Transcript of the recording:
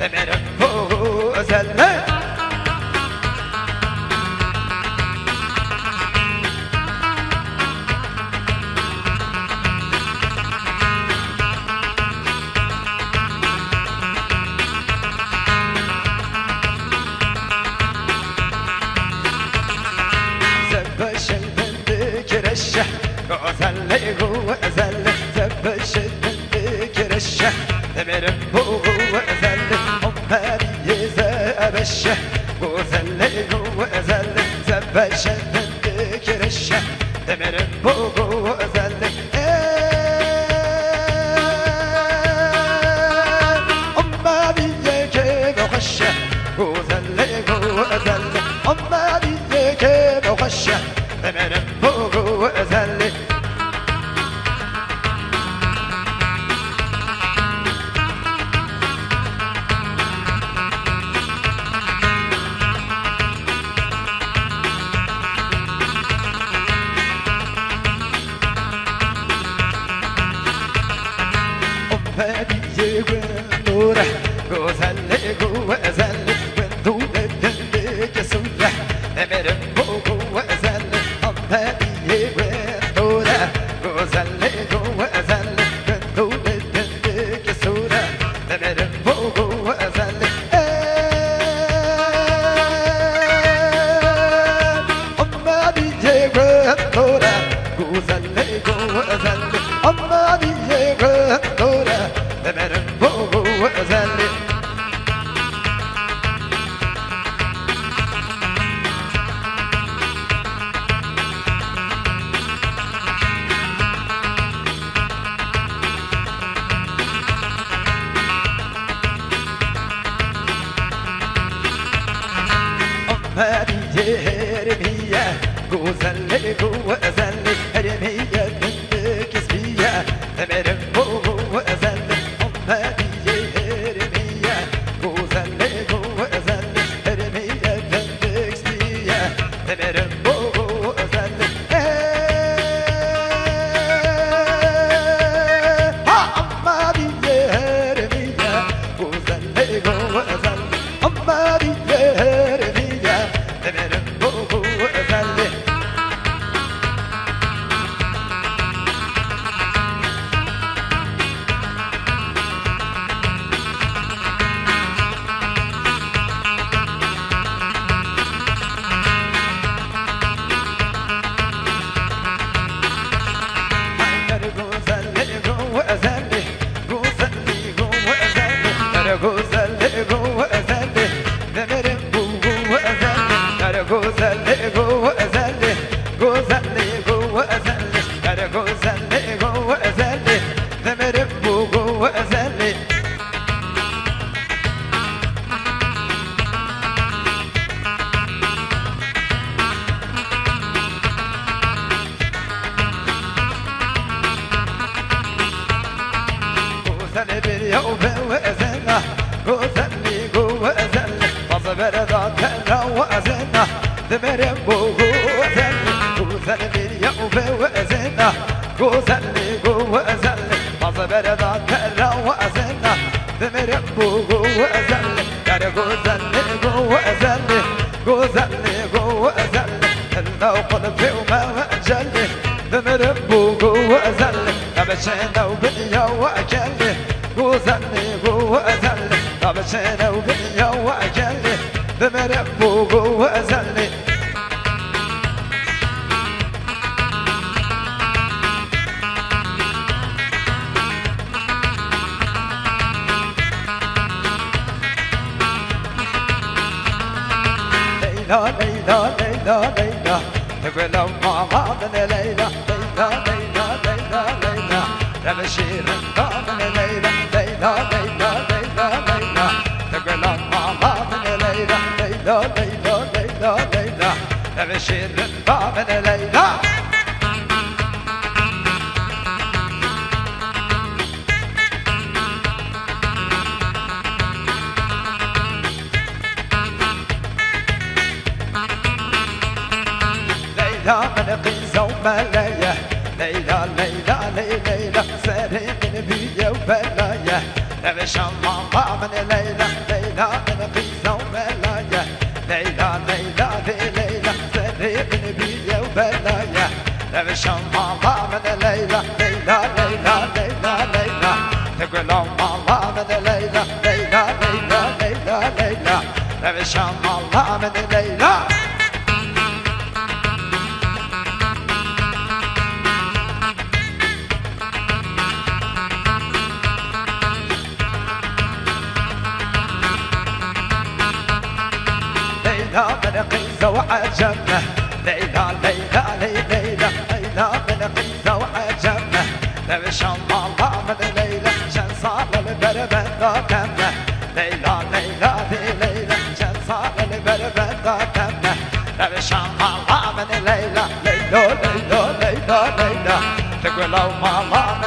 Ömer'im özel mi? تمرق وأزلق أمادي ونوره وزلق أمرق وأزلق أمادي هرمية وزلق وأزلق ثمر غزل باليوم وأزلنا غزلني جوا أزلنا فصبر ذاك وأزلنا ثمر غزلني جوا أزلنا غزلني جوا أزلنا لو قلبي وما أجلي ثمر غزلني أبشنا وبنيا وأجلي غزلني جوا أزلي أبشنا وبنيا وأجلي ثمر Layla, Layla, Layla, Layla. Evvela mamadene Layla, Layla, Layla, Layla, Layla. Rebeşirin kadını Layla, Layla, Layla, Layla, Layla. Evvela mamadene Layla, Layla, Layla, Layla, Layla. Rebeşirin kadını Layla. Leyla bana kıza umeleye Leyla Leyla Leyla Serin büyüye belaya er Neveşan mama bana er Leyla Leyla bana kıza umeleye Leyla Leyla Leyla Serin büyüye belaya er Neveşan mama bana Leyla Leyla Leyla Leyla Leyla Tegül mama bana Leyla Leyla Leyla Leyla Leyla Neveşan mama ليلى من قيسة وعجمة ليلى ليلى ليلى ليلى من قيسة وعجمة لبش الله من ليلى شن صار البربن ذاتمة ليلى ليلى في ليلى شن صار البربن ذاتمة لبش الله من ليلى ليلى ليلى ليلى ليلى تقول الله من ليلى ليلى ليلى ليلى ليلى ليلى لبش الله